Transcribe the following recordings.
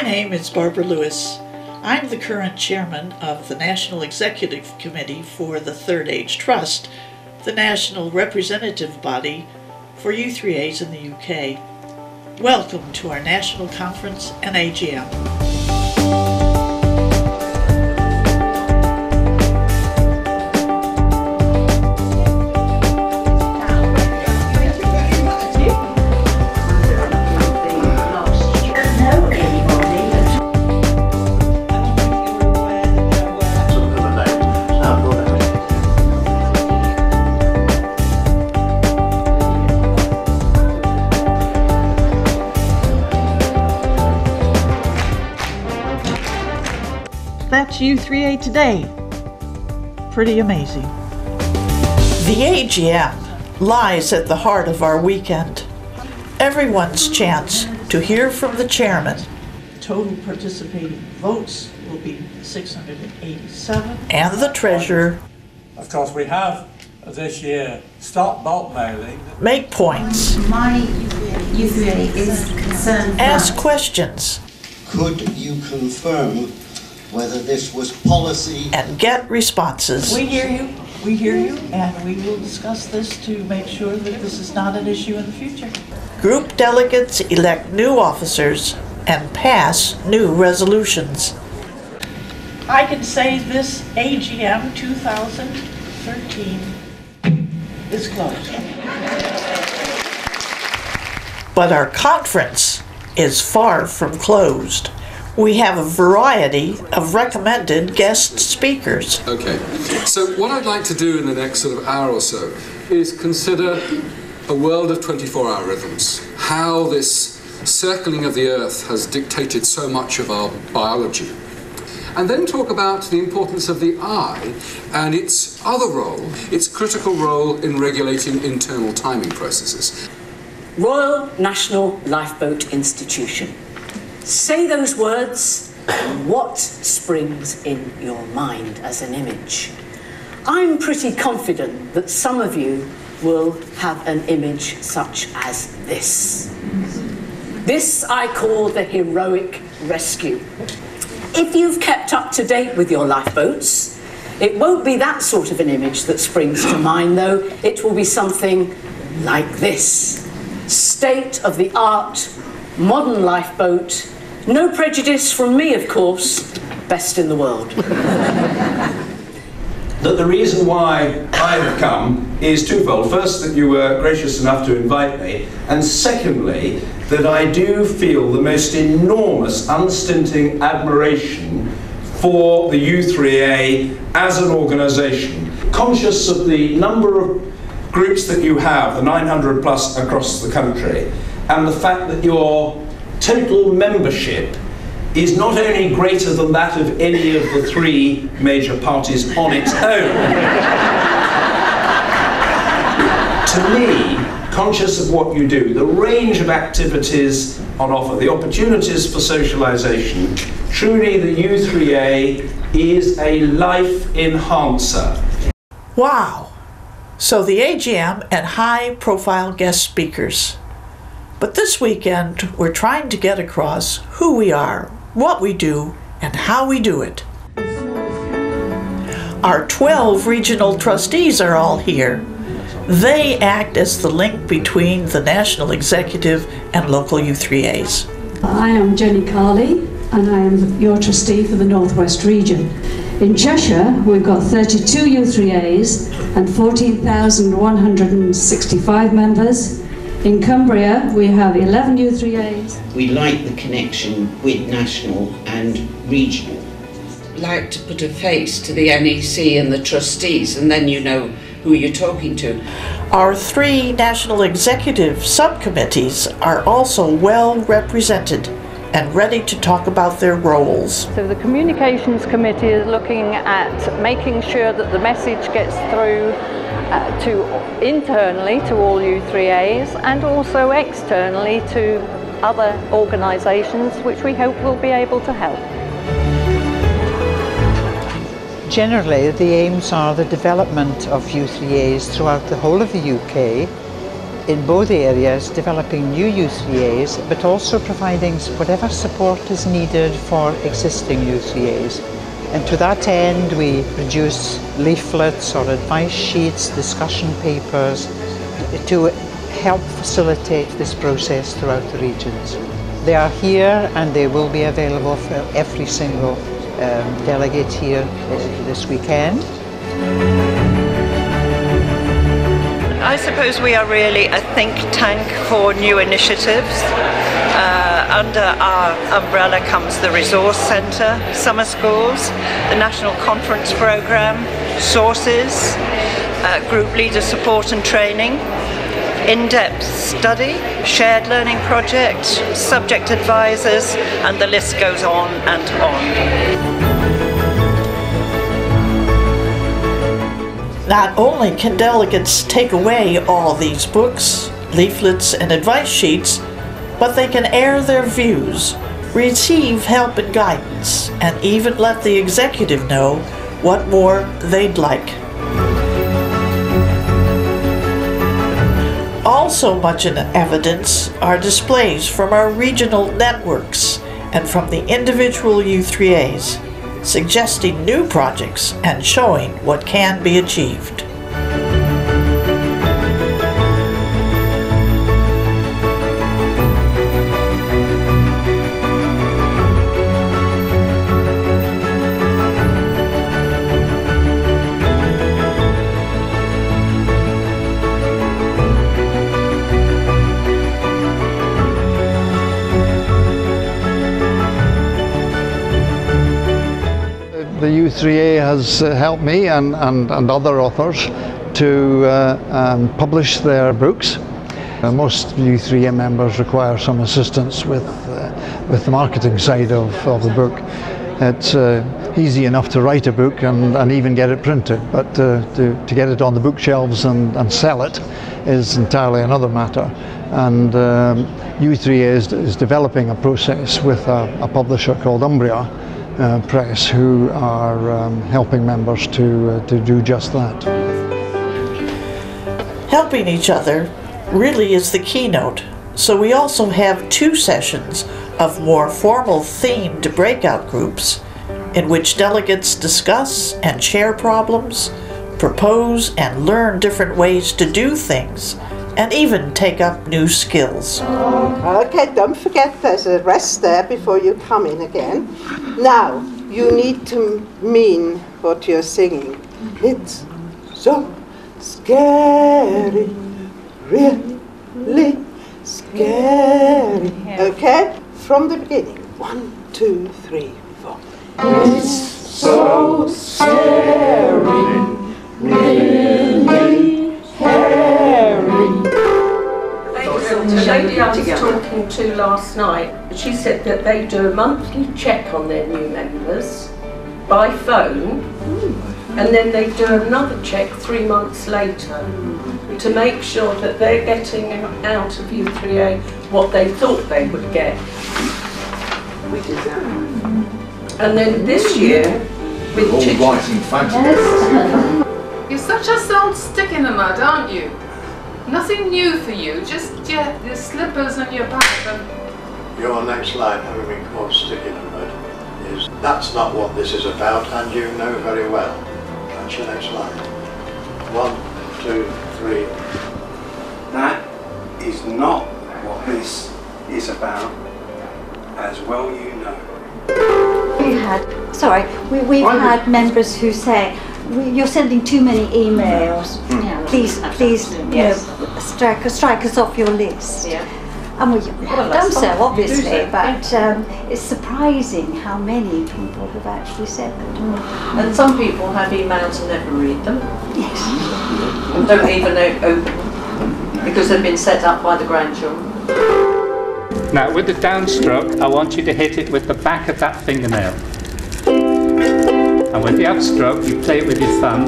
My name is Barbara Lewis. I'm the current chairman of the National Executive Committee for the Third Age Trust, the national representative body for U3As in the UK. Welcome to our national conference and AGM. That's U3A today. Pretty amazing. The AGM lies at the heart of our weekend. Everyone's chance to hear from the chairman. Total participating votes will be 687. And the treasurer Of course, we have this year stopped bulk mailing. make points, My U3A is concerned ask questions, Could you confirm whether this was policy and get responses. We hear you, we hear you, and we will discuss this to make sure that this is not an issue in the future. Group delegates elect new officers and pass new resolutions. I can say this AGM 2013 is closed. But our conference is far from closed. We have a variety of recommended guest speakers. Okay, so what I'd like to do in the next sort of hour or so is consider a world of 24 hour rhythms, how this circling of the earth has dictated so much of our biology. And then talk about the importance of the eye and its other role, its critical role in regulating internal timing processes. Royal National Lifeboat Institution. Say those words, what springs in your mind as an image? I'm pretty confident that some of you will have an image such as this. This I call the heroic rescue. If you've kept up to date with your lifeboats, it won't be that sort of an image that springs to mind, though. It will be something like this state of the art, modern lifeboat. No prejudice from me, of course. Best in the world. that the reason why I have come is twofold. First, that you were gracious enough to invite me, and secondly, that I do feel the most enormous, unstinting admiration for the U3A as an organisation. Conscious of the number of groups that you have, the 900 plus across the country, and the fact that your total membership is not only greater than that of any of the three major parties on its own. to me, conscious of what you do, the range of activities on offer, the opportunities for socialisation, truly the U3A is a life enhancer. Wow! So the AGM and high profile guest speakers. But this weekend, we're trying to get across who we are, what we do, and how we do it. Our 12 regional trustees are all here. They act as the link between the national executive and local U3As. I am Jenny Carley and I am your trustee for the Northwest region. In Cheshire, we've got 32 U3As and 14,165 members. In Cumbria, we have 11 U3As. We like the connection with national and regional. Like to put a face to the NEC and the trustees, and then you know who you're talking to. Our three national executive subcommittees are also well represented and ready to talk about their roles. So the Communications Committee is looking at making sure that the message gets through uh, to internally to all U3As and also externally to other organisations which we hope will be able to help. Generally, the aims are the development of U3As throughout the whole of the UK in both areas, developing new U3As, but also providing whatever support is needed for existing U3As. And to that end, we produce leaflets or advice sheets, discussion papers to help facilitate this process throughout the regions. They are here and they will be available for every single um, delegate here uh, this weekend. I suppose we are really a think tank for new initiatives. Uh, under our umbrella comes the Resource Centre, summer schools, the National Conference Programme, sources, uh, group leader support and training, in-depth study, shared learning project, subject advisors, and the list goes on and on. Not only can delegates take away all these books, leaflets, and advice sheets, but they can air their views, receive help and guidance, and even let the executive know what more they'd like. Also much in evidence are displays from our regional networks and from the individual U3As, suggesting new projects and showing what can be achieved. The U3A has uh, helped me and, and, and other authors to uh, um, publish their books. Uh, most U3A members require some assistance with, uh, with the marketing side of, of the book. It's uh, easy enough to write a book and, and even get it printed, but uh, to, to get it on the bookshelves and, and sell it is entirely another matter. And um, U3A is, is developing a process with a, a publisher called Umbria, uh, Press who are um, helping members to, uh, to do just that. Helping each other really is the keynote, so we also have two sessions of more formal themed breakout groups in which delegates discuss and share problems, propose and learn different ways to do things, and even take up new skills. Okay, don't forget there's a rest there before you come in again. Now, you need to mean what you're singing. It's so scary, really scary. Okay? From the beginning. One, two, three, four. It's so scary, really scary. The lady I was talking to last night, she said that they do a monthly check on their new members by phone, and then they do another check three months later to make sure that they're getting out of U3A what they thought they would get. We did that. And then this year, with All Chichi- writing fantasy. You're such a old stick in the mud, aren't you? Nothing new for you, just yeah, the slippers and your bag and Your next line, having been called stick in the mud, is that's not what this is about, and you know very well. That's your next line. One, two, three. That is not what this is about, as well you know. We had, sorry, we, we've had members who say, "We- you're sending too many emails. Hmm. Please, please, you know, strike, strike us off your list. Yeah. And we have Well, done so, fine. Do obviously, so, but um, it's surprising how many people have actually said that. And some people have emails and never read them. Yes. And don't even open them because they've been set up by the grandchildren. Now, with the downstroke, I want you to hit it with the back of that fingernail. And with the upstroke, you play it with your thumb,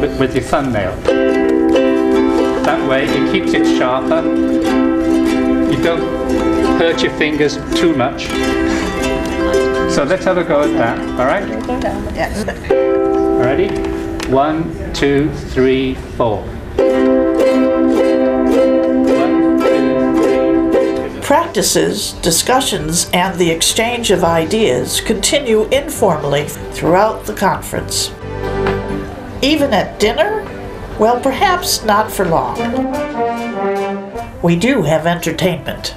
with, with your thumbnail. Way, it keeps it sharper. You don't hurt your fingers too much. So let's have a go at that, all right? Yes. Ready? One, two, three, four. Practices, discussions, and the exchange of ideas continue informally throughout the conference. Even at dinner? Well, perhaps not for long. We do have entertainment.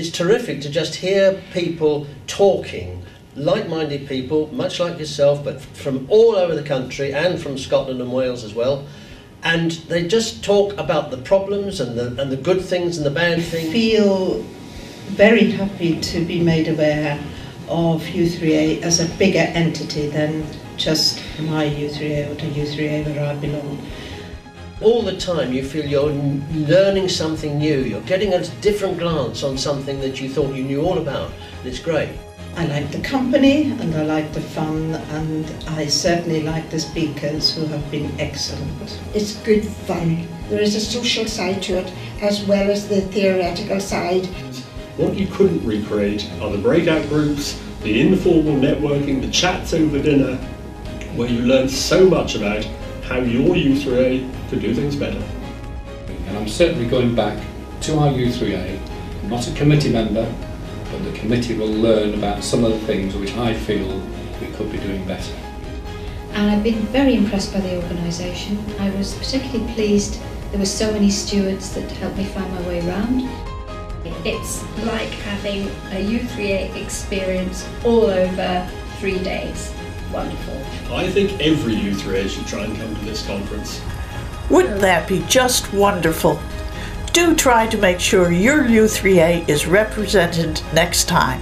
It's terrific to just hear people talking, like minded people, much like yourself, but from all over the country and from Scotland and Wales as well. And they just talk about the problems and the, and the good things and the bad things. I feel very happy to be made aware of U3A as a bigger entity than just my U3A or the U3A where I belong. All the time you feel you're learning something new, you're getting a different glance on something that you thought you knew all about. And it's great. I like the company and I like the fun and I certainly like the speakers who have been excellent. It's good fun. There is a social side to it as well as the theoretical side. What you couldn't recreate are the breakout groups, the informal networking, the chats over dinner, where you learn so much about how your U3A could do things better. And I'm certainly going back to our U3A, not a committee member, but the committee will learn about some of the things which I feel we could be doing better. and I've been very impressed by the organisation. I was particularly pleased there were so many stewards that helped me find my way around. It's like having a U3A experience all over three days. Wonderful. I think every U3A should try and come to this conference. Wouldn't that be just wonderful? Do try to make sure your U3A is represented next time.